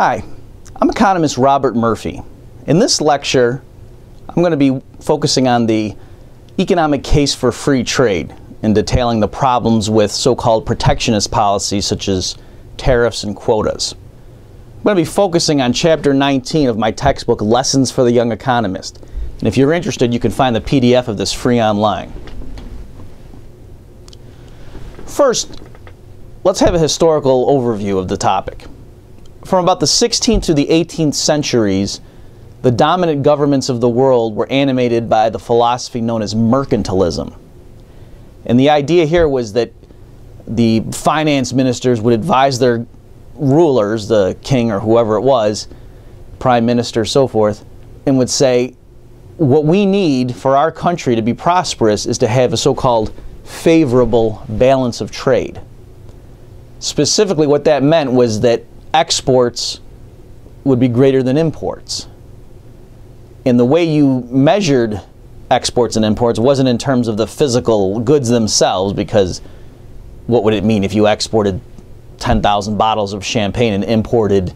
Hi, I'm economist Robert Murphy. In this lecture, I'm going to be focusing on the economic case for free trade and detailing the problems with so-called protectionist policies such as tariffs and quotas. I'm going to be focusing on chapter 19 of my textbook, Lessons for the Young Economist. And if you're interested, you can find the PDF of this free online. First, let's have a historical overview of the topic. From about the 16th to the 18th centuries, the dominant governments of the world were animated by the philosophy known as mercantilism. And the idea here was that the finance ministers would advise their rulers, the king or whoever it was, prime minister, so forth, and would say, what we need for our country to be prosperous is to have a so called favorable balance of trade. Specifically, what that meant was that exports would be greater than imports. And the way you measured exports and imports wasn't in terms of the physical goods themselves, because what would it mean if you exported 10,000 bottles of champagne and imported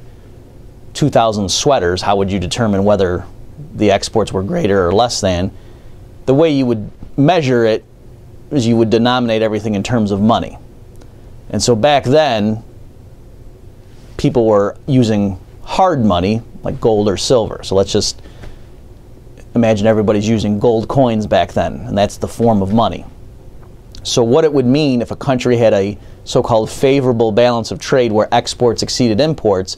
2,000 sweaters? How would you determine whether the exports were greater or less than? The way you would measure it is you would denominate everything in terms of money. And so back then, people were using hard money like gold or silver. So let's just imagine everybody's using gold coins back then, and that's the form of money. So, what it would mean if a country had a so called favorable balance of trade where exports exceeded imports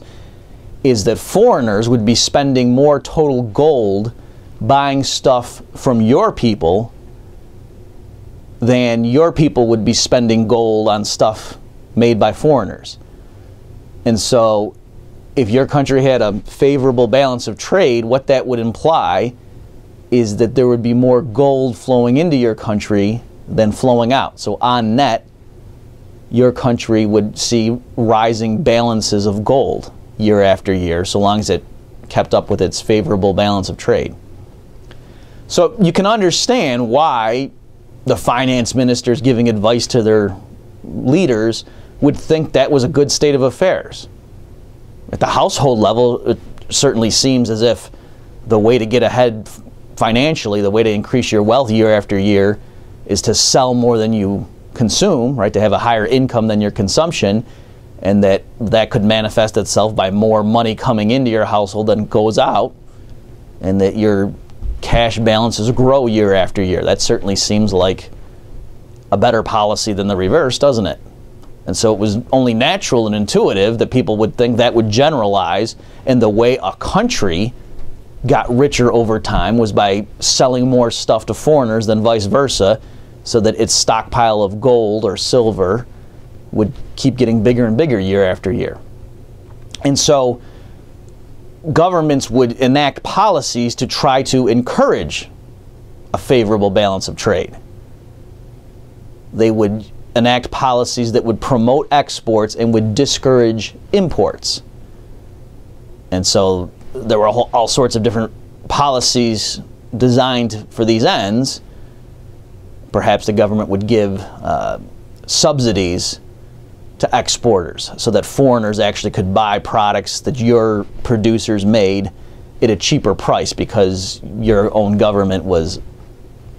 is that foreigners would be spending more total gold buying stuff from your people than your people would be spending gold on stuff made by foreigners. And so, if your country had a favorable balance of trade, what that would imply is that there would be more gold flowing into your country than flowing out. So, on net, your country would see rising balances of gold year after year, so long as it kept up with its favorable balance of trade. So, you can understand why the finance ministers giving advice to their leaders would think that was a good state of affairs. At the household level, it certainly seems as if the way to get ahead financially, the way to increase your wealth year after year is to sell more than you consume, right? To have a higher income than your consumption, and that that could manifest itself by more money coming into your household than goes out, and that your cash balances grow year after year. That certainly seems like a better policy than the reverse, doesn't it? And so it was only natural and intuitive that people would think that would generalize in the way a country got richer over time was by selling more stuff to foreigners than vice versa, so that its stockpile of gold or silver would keep getting bigger and bigger year after year. And so governments would enact policies to try to encourage a favorable balance of trade. They would enact policies that would promote exports and would discourage imports. And so there were all sorts of different policies designed for these ends. Perhaps the government would give uh, subsidies to exporters so that foreigners actually could buy products that your producers made at a cheaper price because your own government was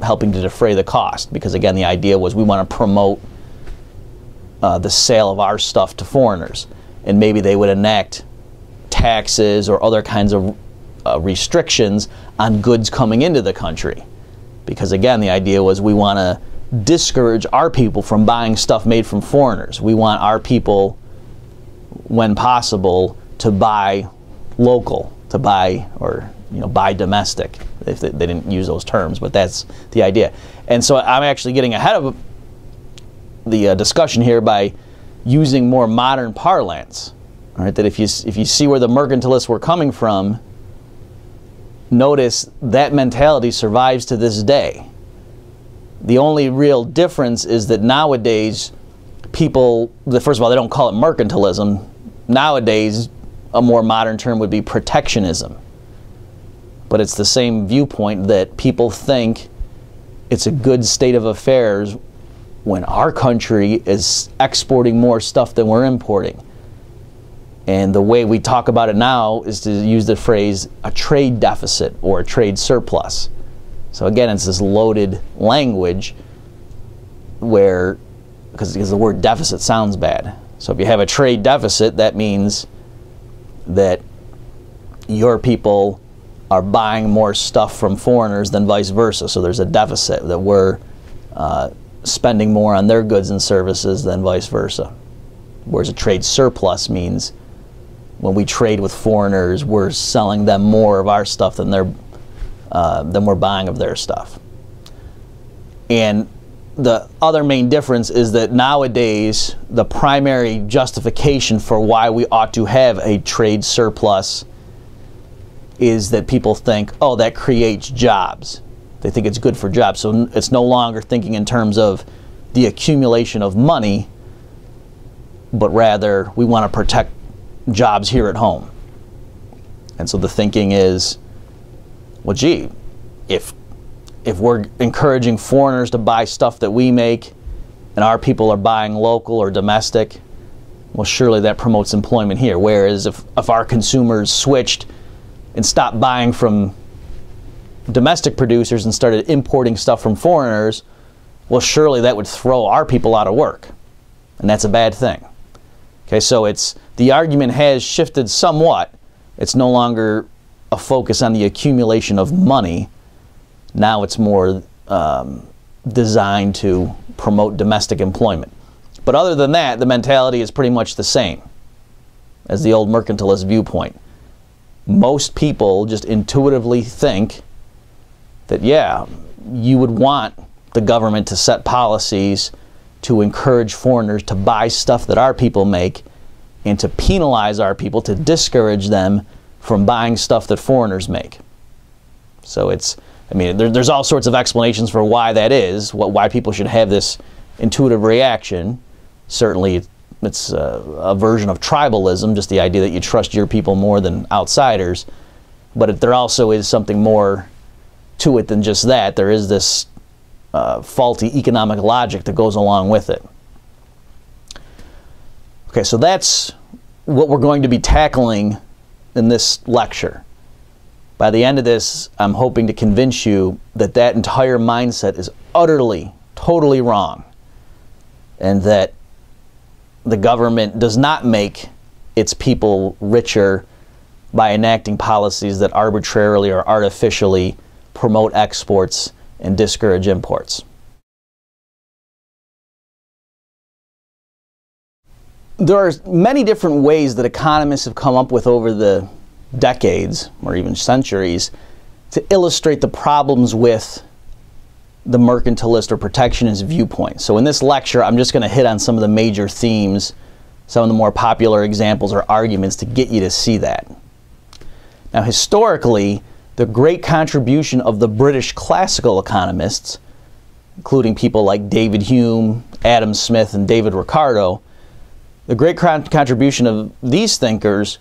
helping to defray the cost. Because again, the idea was we want to promote uh, the sale of our stuff to foreigners. And maybe they would enact taxes or other kinds of uh, restrictions on goods coming into the country. Because again, the idea was we want to discourage our people from buying stuff made from foreigners. We want our people, when possible, to buy local, to buy or you know buy domestic. If they, they didn't use those terms, but that's the idea. And so I'm actually getting ahead of the uh, discussion here by using more modern parlance. Right, that if you if you see where the mercantilists were coming from, notice that mentality survives to this day. The only real difference is that nowadays people, first of all, they don't call it mercantilism. Nowadays, a more modern term would be protectionism. But it's the same viewpoint that people think it's a good state of affairs when our country is exporting more stuff than we're importing And the way we talk about it now is to use the phrase a trade deficit or a trade surplus. So again, it's this loaded language where, because, the word deficit sounds bad. So if you have a trade deficit, that means that your people are buying more stuff from foreigners than vice versa. So there's a deficit that we're uh, spending more on their goods and services than vice versa. Whereas a trade surplus means when we trade with foreigners, we're selling them more of our stuff than they're uh, than we're buying of their stuff. And the other main difference is that nowadays the primary justification for why we ought to have a trade surplus is that people think, oh, that creates jobs. They think it's good for jobs. So it's no longer thinking in terms of the accumulation of money, but rather we want to protect jobs here at home. And so the thinking is, well, gee, if if we're encouraging foreigners to buy stuff that we make and our people are buying local or domestic, well, surely that promotes employment here. Whereas if, if our consumers switched and stopped buying from domestic producers and started importing stuff from foreigners, well, surely that would throw our people out of work. And that's a bad thing. Okay, so it's the argument has shifted somewhat. It's no longer a focus on the accumulation of money. Now it's more um, designed to promote domestic employment. But other than that, the mentality is pretty much the same as the old mercantilist viewpoint. Most people just intuitively think that, yeah, you would want the government to set policies to encourage foreigners to buy stuff that our people make and to penalize our people to discourage them from buying stuff that foreigners make. So it's, I mean, there, there's all sorts of explanations for why that is, what, why people should have this intuitive reaction. Certainly, it's a, a version of tribalism, just the idea that you trust your people more than outsiders. But there also is something more to it than just that. There is this uh, faulty economic logic that goes along with it. Okay, so that's what we're going to be tackling in this lecture. By the end of this, I'm hoping to convince you that that entire mindset is utterly, totally wrong, and that the government does not make its people richer by enacting policies that arbitrarily or artificially promote exports and discourage imports. There are many different ways that economists have come up with over the decades or even centuries to illustrate the problems with the mercantilist or protectionist viewpoint. So in this lecture, I'm just going to hit on some of the major themes, some of the more popular examples or arguments to get you to see that. Now, historically, the great contribution of the British classical economists, including people like David Hume, Adam Smith, and David Ricardo, the great contribution of these thinkers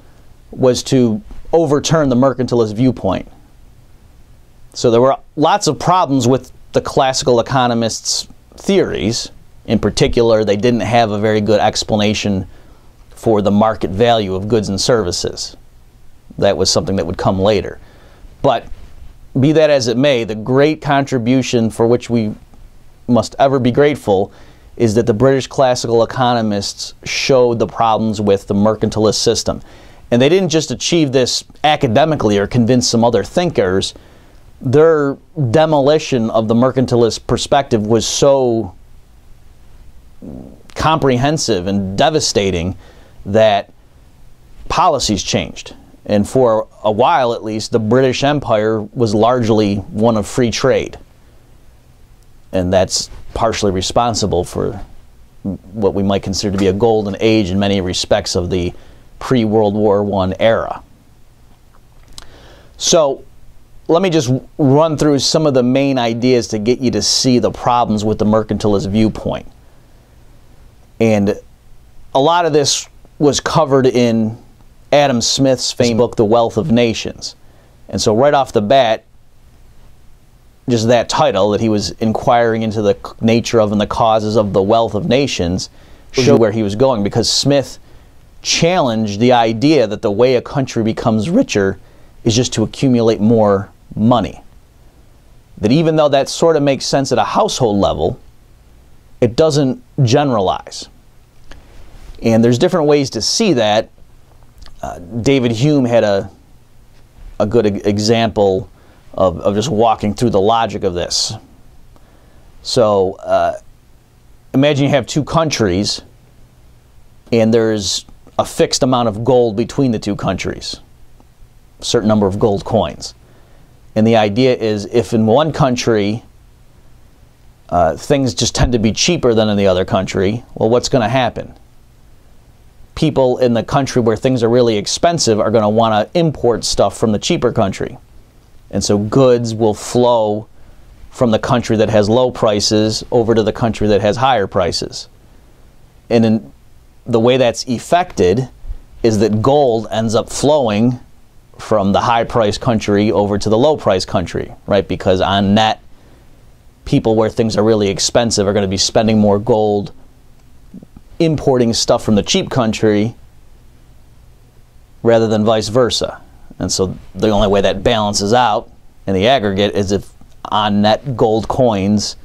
was to overturn the mercantilist viewpoint. So there were lots of problems with the classical economists' theories. In particular, they didn't have a very good explanation for the market value of goods and services. That was something that would come later. But be that as it may, the great contribution for which we must ever be grateful is that the British classical economists showed the problems with the mercantilist system. And they didn't just achieve this academically or convince some other thinkers. Their demolition of the mercantilist perspective was so comprehensive and devastating that policies changed. And for a while, at least, the British Empire was largely one of free trade. And that's partially responsible for what we might consider to be a golden age in many respects of the pre World War I era. So, let me just run through some of the main ideas to get you to see the problems with the mercantilist viewpoint. And a lot of this was covered in Adam Smith's famous book, The Wealth of Nations. And so, right off the bat, just that title, that he was inquiring into the nature of and the causes of the wealth of nations, showed where he was going because Smith challenged the idea that the way a country becomes richer is just to accumulate more money. That even though that sort of makes sense at a household level, it doesn't generalize. And there's different ways to see that. David Hume had a, a good example of, of just walking through the logic of this. So uh, imagine you have two countries and there's a fixed amount of gold between the two countries, a certain number of gold coins. And the idea is if in one country uh, things just tend to be cheaper than in the other country, well, what's going to happen? People in the country where things are really expensive are going to want to import stuff from the cheaper country. And so goods will flow from the country that has low prices over to the country that has higher prices. And in the way that's effected is that gold ends up flowing from the high price country over to the low price country, right? Because on net, people where things are really expensive are going to be spending more gold importing stuff from the cheap country rather than vice versa. And so the only way that balances out in the aggregate is if on net gold coins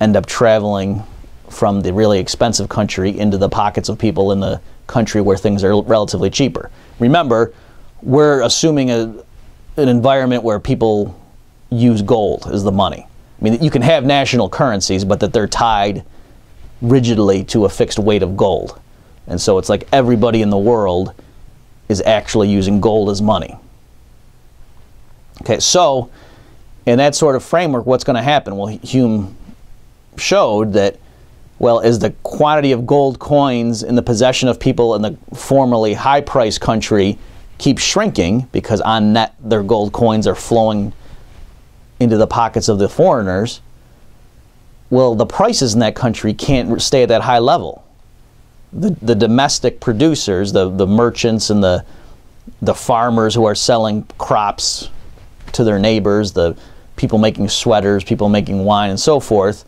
end up traveling from the really expensive country into the pockets of people in the country where things are relatively cheaper. Remember, we're assuming a, an environment where people use gold as the money. I mean, you can have national currencies, but that they're tied rigidly to a fixed weight of gold. And so it's like everybody in the world is actually using gold as money. Okay, so in that sort of framework, what's going to happen? Well, Hume showed that well, as the quantity of gold coins in the possession of people in the formerly high price country keeps shrinking because on net their gold coins are flowing into the pockets of the foreigners, well, the prices in that country can't stay at that high level. The, the domestic producers, the, the merchants and the, the farmers who are selling crops to their neighbors, the people making sweaters, people making wine, and so forth,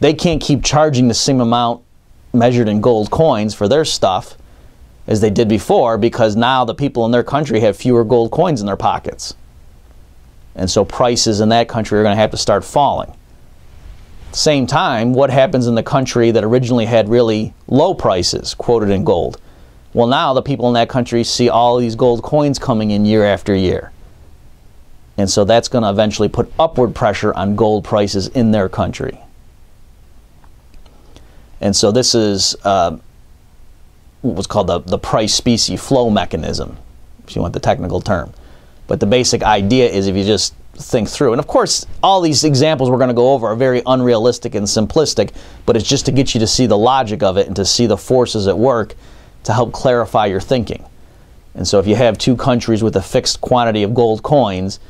they can't keep charging the same amount measured in gold coins for their stuff as they did before because now the people in their country have fewer gold coins in their pockets. And so prices in that country are going to have to start falling. Same time, what happens in the country that originally had really low prices quoted in gold? Well, now the people in that country see all these gold coins coming in year after year. And so that's going to eventually put upward pressure on gold prices in their country. And so this is uh, what's called the, the price specie flow mechanism, if you want the technical term. But the basic idea is if you just think through, and of course, all these examples we're going to go over are very unrealistic and simplistic, but it's just to get you to see the logic of it and to see the forces at work to help clarify your thinking. And so if you have two countries with a fixed quantity of gold coins,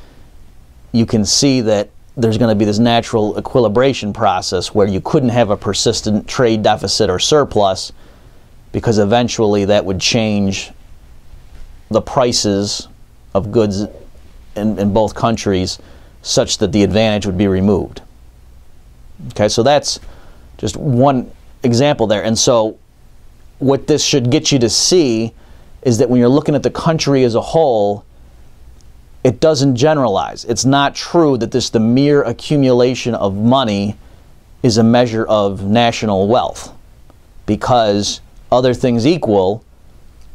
you can see that there's going to be this natural equilibration process where you couldn't have a persistent trade deficit or surplus because eventually that would change the prices of goods in, in both countries such that the advantage would be removed. Okay, so that's just one example there. And so what this should get you to see is that when you're looking at the country as a whole, it doesn't generalize. It's not true that this the mere accumulation of money is a measure of national wealth because other things equal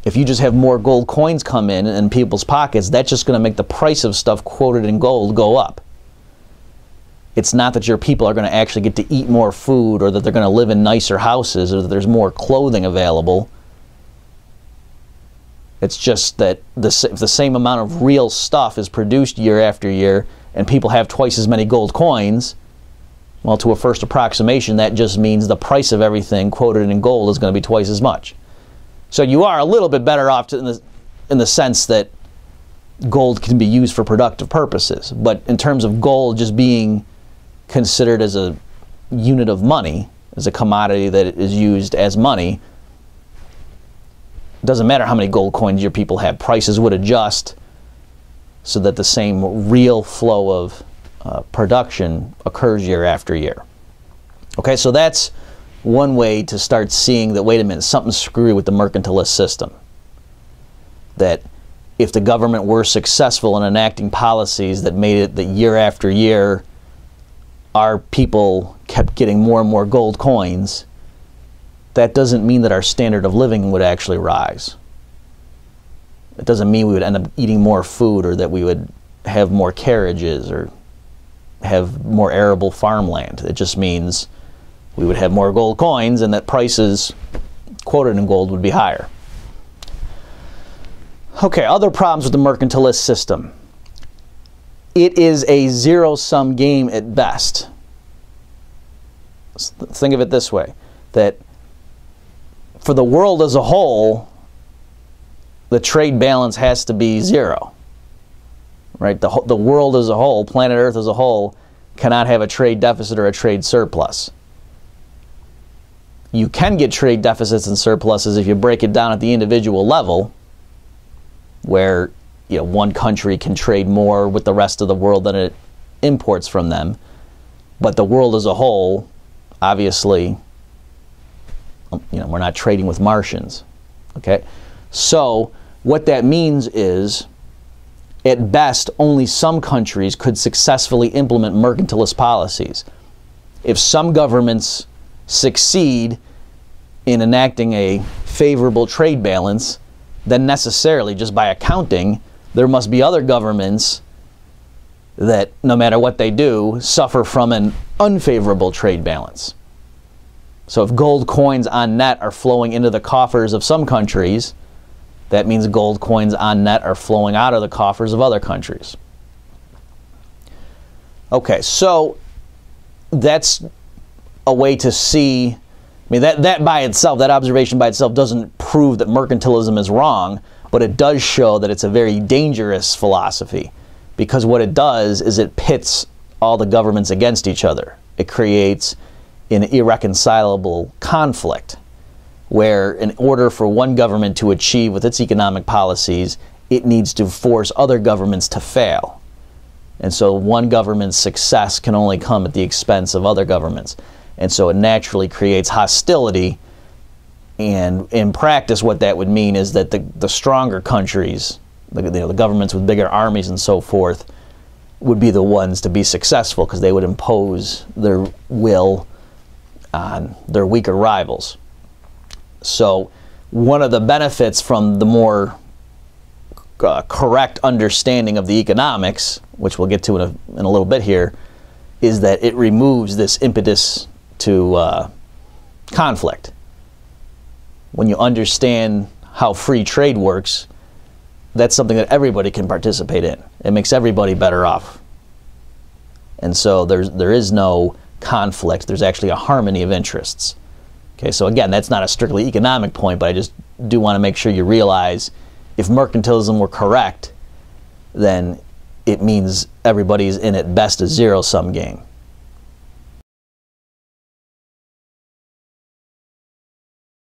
if you just have more gold coins come in in people's pockets that's just going to make the price of stuff quoted in gold go up it's not that your people are going to actually get to eat more food or that they're going to live in nicer houses or that there's more clothing available it's just that the, if the same amount of real stuff is produced year after year and people have twice as many gold coins, well, to a first approximation, that just means the price of everything quoted in gold is going to be twice as much. So you are a little bit better off in the, in the sense that gold can be used for productive purposes. But in terms of gold just being considered as a unit of money, as a commodity that is used as money, it doesn't matter how many gold coins your people have, prices would adjust so that the same real flow of uh, production occurs year after year. Okay, so that's one way to start seeing that, wait a minute, something's screwy with the mercantilist system. that if the government were successful in enacting policies that made it that year after year our people kept getting more and more gold coins, that doesn't mean that our standard of living would actually rise. It doesn't mean we would end up eating more food or that we would have more carriages or have more arable farmland. It just means we would have more gold coins and that prices quoted in gold would be higher. Okay, other problems with the mercantilist system. It is a zero sum game at best. Think of it this way that for the world as a whole, the trade balance has to be zero. Right? The, the world as a whole, planet Earth as a whole, cannot have a trade deficit or a trade surplus. You can get trade deficits and surpluses if you break it down at the individual level, where you know one country can trade more with the rest of the world than it imports from them. But the world as a whole, obviously, you know, we're not trading with Martians. Okay? So, what that means is, at best, only some countries could successfully implement mercantilist policies. If some governments succeed in enacting a favorable trade balance, then necessarily, just by accounting, there must be other governments that, no matter what they do, suffer from an unfavorable trade balance. So if gold coins on net are flowing into the coffers of some countries, that means gold coins on net are flowing out of the coffers of other countries. Okay, so that's a way to see. I mean, that, that by itself, that observation by itself doesn't prove that mercantilism is wrong, but it does show that it's a very dangerous philosophy because what it does is it pits all the governments against each other. It creates an irreconcilable conflict where, in order for one government to achieve with its economic policies, it needs to force other governments to fail. And so one government's success can only come at the expense of other governments. And so it naturally creates hostility. And in practice, what that would mean is that the, the stronger countries, the, you know, the governments with bigger armies and so forth, would be the ones to be successful because they would impose their will on their weaker rivals. So, one of the benefits from the more uh, correct understanding of the economics, which we'll get to in a, in a little bit here, is that it removes this impetus to uh, conflict. When you understand how free trade works, that's something that everybody can participate in. It makes everybody better off. And so there's, there is no conflict, there's actually a harmony of interests. Okay, so again, that's not a strictly economic point, but I just do want to make sure you realize if mercantilism were correct, then it means everybody's in at best a zero sum game.